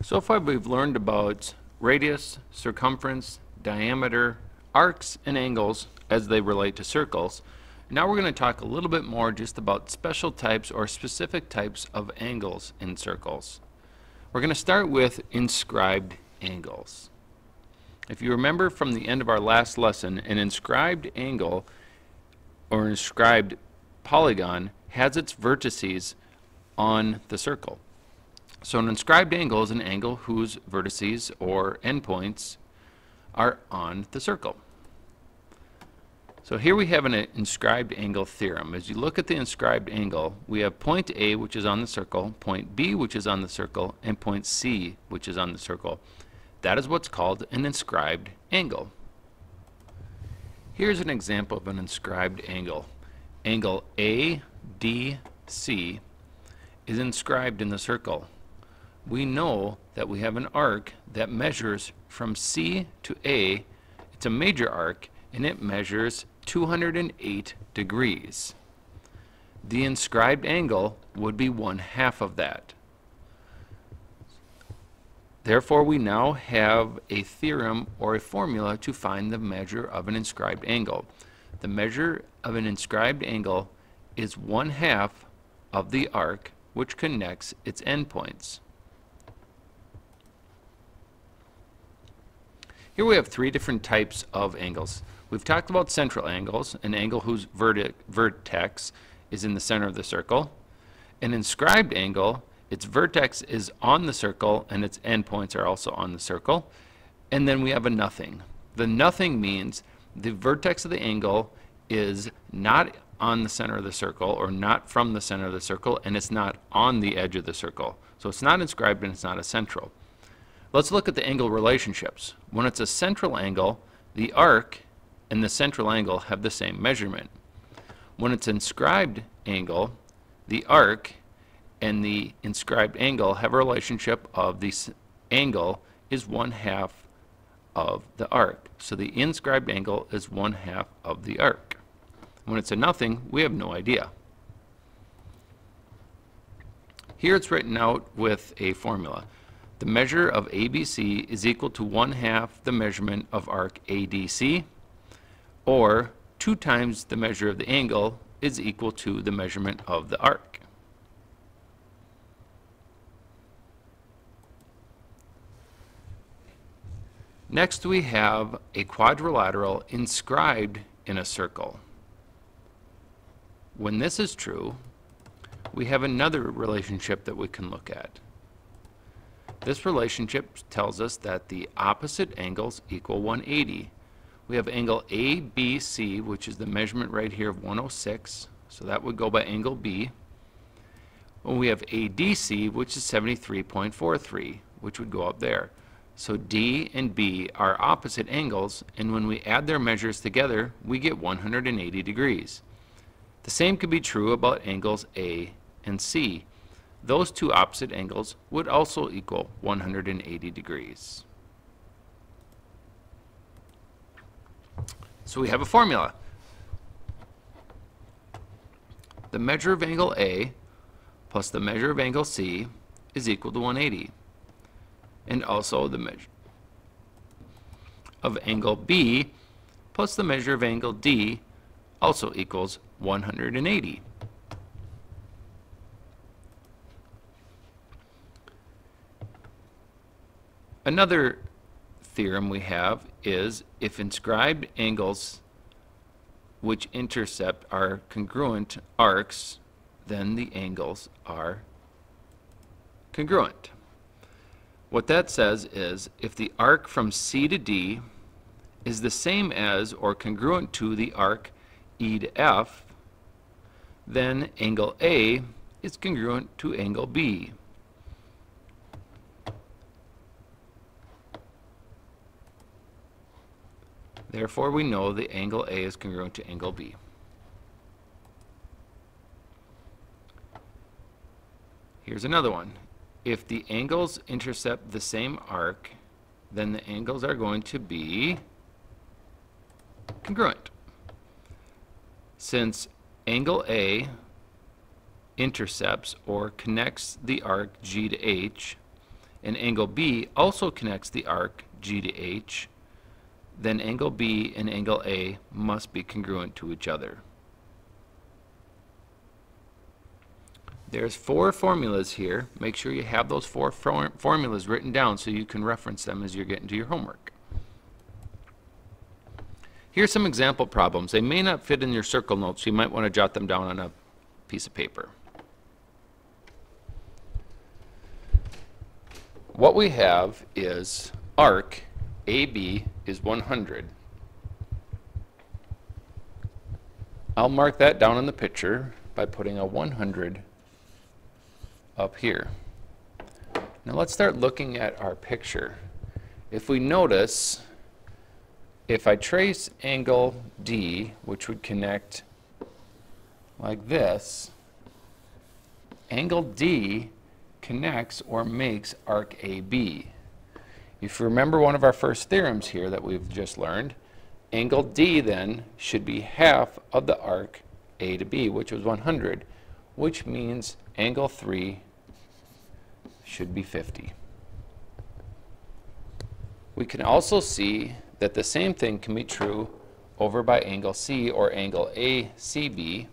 So far we've learned about radius, circumference, diameter, arcs, and angles as they relate to circles. Now we're going to talk a little bit more just about special types or specific types of angles in circles. We're going to start with inscribed angles. If you remember from the end of our last lesson, an inscribed angle or inscribed polygon has its vertices on the circle. So an inscribed angle is an angle whose vertices or endpoints are on the circle. So here we have an inscribed angle theorem. As you look at the inscribed angle, we have point A, which is on the circle, point B, which is on the circle, and point C, which is on the circle. That is what's called an inscribed angle. Here's an example of an inscribed angle. Angle ADC is inscribed in the circle we know that we have an arc that measures from C to A. It's a major arc, and it measures 208 degrees. The inscribed angle would be one half of that. Therefore, we now have a theorem or a formula to find the measure of an inscribed angle. The measure of an inscribed angle is one half of the arc which connects its endpoints. Here we have three different types of angles. We've talked about central angles, an angle whose vertex is in the center of the circle. An inscribed angle, its vertex is on the circle and its endpoints are also on the circle. And then we have a nothing. The nothing means the vertex of the angle is not on the center of the circle or not from the center of the circle and it's not on the edge of the circle. So it's not inscribed and it's not a central. Let's look at the angle relationships. When it's a central angle, the arc and the central angle have the same measurement. When it's an inscribed angle, the arc and the inscribed angle have a relationship of the angle is one half of the arc. So the inscribed angle is one half of the arc. When it's a nothing, we have no idea. Here it's written out with a formula. The measure of ABC is equal to one half the measurement of arc ADC, or 2 times the measure of the angle is equal to the measurement of the arc. Next we have a quadrilateral inscribed in a circle. When this is true, we have another relationship that we can look at. This relationship tells us that the opposite angles equal 180. We have angle ABC, which is the measurement right here of 106, so that would go by angle B. And we have ADC, which is 73.43, which would go up there. So D and B are opposite angles, and when we add their measures together, we get 180 degrees. The same could be true about angles A and C those two opposite angles would also equal 180 degrees. So we have a formula. The measure of angle A plus the measure of angle C is equal to 180. And also the measure of angle B plus the measure of angle D also equals 180. Another theorem we have is if inscribed angles which intercept are congruent arcs, then the angles are congruent. What that says is if the arc from C to D is the same as or congruent to the arc E to F, then angle A is congruent to angle B. Therefore, we know the angle A is congruent to angle B. Here's another one. If the angles intercept the same arc, then the angles are going to be congruent. Since angle A intercepts or connects the arc G to H, and angle B also connects the arc G to H, then angle B and angle A must be congruent to each other. There's four formulas here. Make sure you have those four for formulas written down so you can reference them as you're getting to your homework. Here's some example problems. They may not fit in your circle notes, you might want to jot them down on a piece of paper. What we have is arc AB is 100. I'll mark that down in the picture by putting a 100 up here. Now let's start looking at our picture. If we notice, if I trace angle D, which would connect like this, angle D connects or makes arc AB. If you remember one of our first theorems here that we've just learned, angle D then should be half of the arc A to B, which was 100, which means angle 3 should be 50. We can also see that the same thing can be true over by angle C or angle ACB.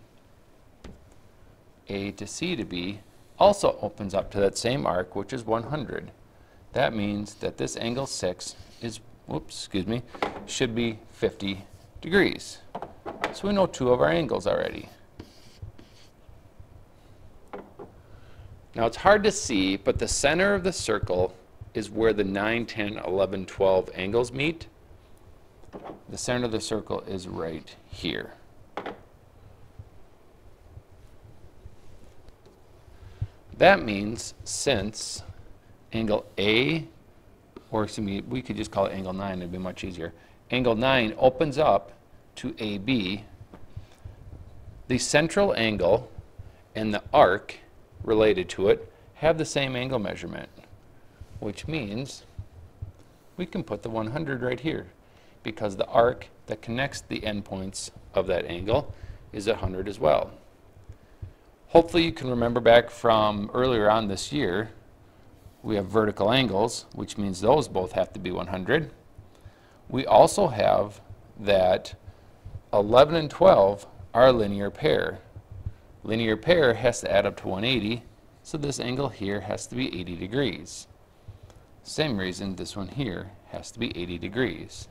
A to C to B also opens up to that same arc, which is 100. That means that this angle 6 is, whoops, excuse me, should be 50 degrees. So we know two of our angles already. Now it's hard to see, but the center of the circle is where the 9, 10, 11, 12 angles meet. The center of the circle is right here. That means since angle A, or excuse me, we could just call it angle 9, it'd be much easier. Angle 9 opens up to AB. The central angle and the arc related to it have the same angle measurement, which means we can put the 100 right here because the arc that connects the endpoints of that angle is 100 as well. Hopefully you can remember back from earlier on this year, we have vertical angles, which means those both have to be 100. We also have that 11 and 12 are a linear pair. Linear pair has to add up to 180, so this angle here has to be 80 degrees. Same reason this one here has to be 80 degrees.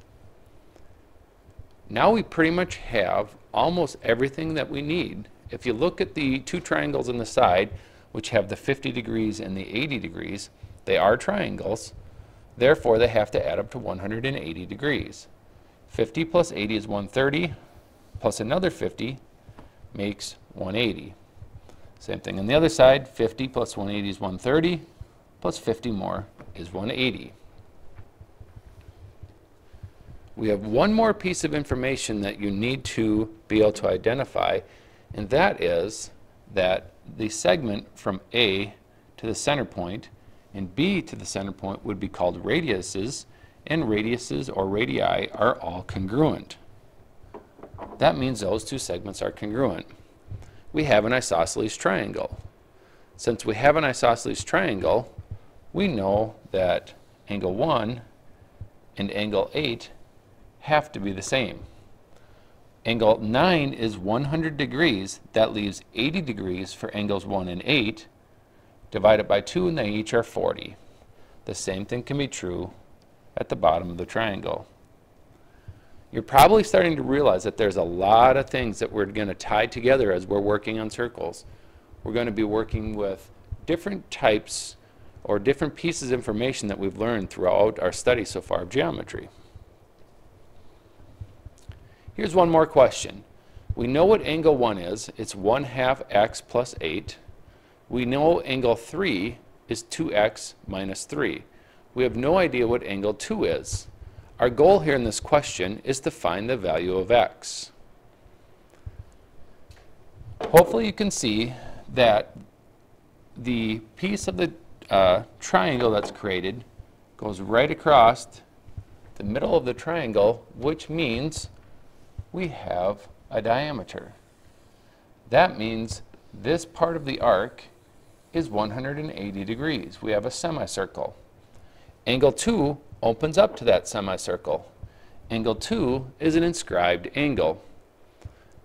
Now we pretty much have almost everything that we need. If you look at the two triangles on the side, which have the 50 degrees and the 80 degrees, they are triangles. Therefore, they have to add up to 180 degrees. 50 plus 80 is 130, plus another 50 makes 180. Same thing on the other side, 50 plus 180 is 130, plus 50 more is 180. We have one more piece of information that you need to be able to identify, and that is that the segment from A to the center point and B to the center point would be called radiuses, and radiuses or radii are all congruent. That means those two segments are congruent we have an isosceles triangle. Since we have an isosceles triangle, we know that angle 1 and angle 8 have to be the same. Angle 9 is 100 degrees. That leaves 80 degrees for angles 1 and 8. Divide it by 2 and they each are 40. The same thing can be true at the bottom of the triangle you're probably starting to realize that there's a lot of things that we're going to tie together as we're working on circles. We're going to be working with different types or different pieces of information that we've learned throughout our study so far of geometry. Here's one more question. We know what angle 1 is. It's 1 half x plus 8. We know angle 3 is 2x minus 3. We have no idea what angle 2 is. Our goal here in this question is to find the value of x. Hopefully you can see that the piece of the uh, triangle that's created goes right across the middle of the triangle, which means we have a diameter. That means this part of the arc is 180 degrees. We have a semicircle. Angle 2 opens up to that semicircle. Angle 2 is an inscribed angle.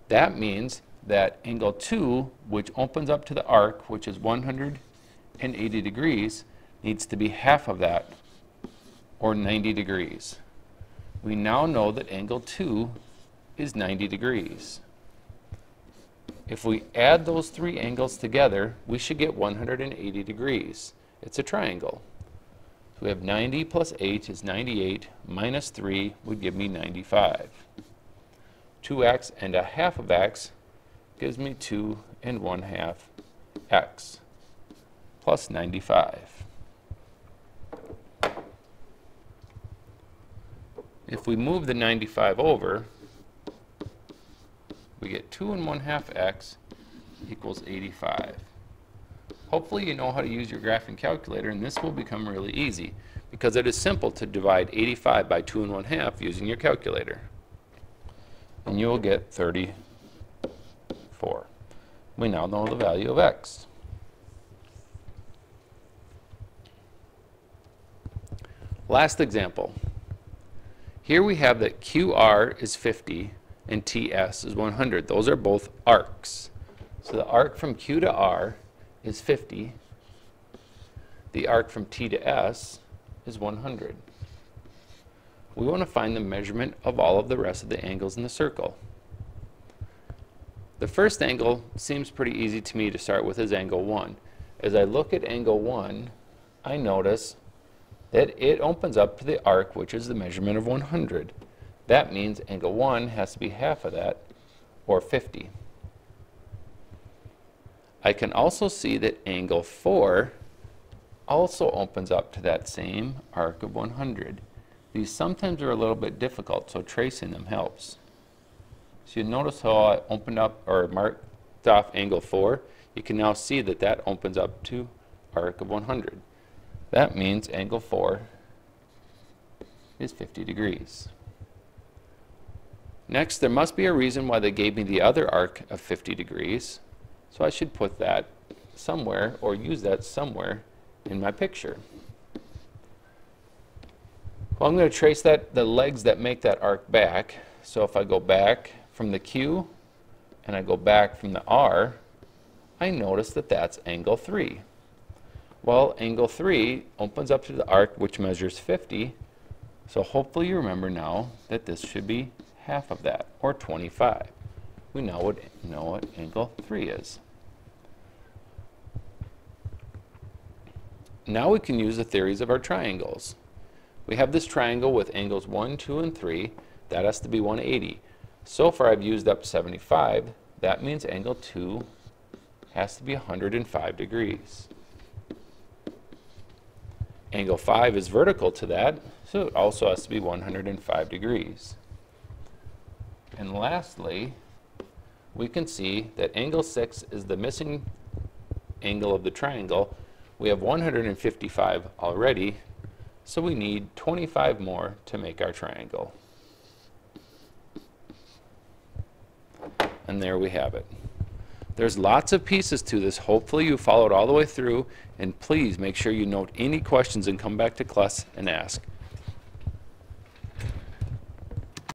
That means that angle 2, which opens up to the arc, which is 180 degrees, needs to be half of that, or 90 degrees. We now know that angle 2 is 90 degrees. If we add those three angles together, we should get 180 degrees. It's a triangle. So we have 90 plus 8 is 98, minus 3 would give me 95. 2x and a half of x gives me 2 and 1 half x plus 95. If we move the 95 over, we get 2 and 1 half x equals 85. Hopefully you know how to use your graphing calculator and this will become really easy because it is simple to divide 85 by 2 and 1 half using your calculator. And you will get 34. We now know the value of x. Last example. Here we have that QR is 50 and TS is 100. Those are both arcs. So the arc from Q to R is 50. The arc from T to S is 100. We want to find the measurement of all of the rest of the angles in the circle. The first angle seems pretty easy to me to start with is angle 1. As I look at angle 1, I notice that it opens up to the arc, which is the measurement of 100. That means angle 1 has to be half of that, or 50. I can also see that angle 4 also opens up to that same arc of 100. These sometimes are a little bit difficult, so tracing them helps. So you notice how I opened up or marked off angle 4? You can now see that that opens up to arc of 100. That means angle 4 is 50 degrees. Next, there must be a reason why they gave me the other arc of 50 degrees. So I should put that somewhere or use that somewhere in my picture. Well, I'm going to trace that the legs that make that arc back. So if I go back from the Q and I go back from the R, I notice that that's angle 3. Well, angle 3 opens up to the arc which measures 50. So hopefully you remember now that this should be half of that, or 25 we now would know what angle 3 is. Now we can use the theories of our triangles. We have this triangle with angles 1, 2, and 3. That has to be 180. So far I've used up 75. That means angle 2 has to be 105 degrees. Angle 5 is vertical to that, so it also has to be 105 degrees. And lastly, we can see that angle 6 is the missing angle of the triangle. We have 155 already, so we need 25 more to make our triangle. And there we have it. There's lots of pieces to this. Hopefully you followed all the way through, and please make sure you note any questions and come back to class and ask.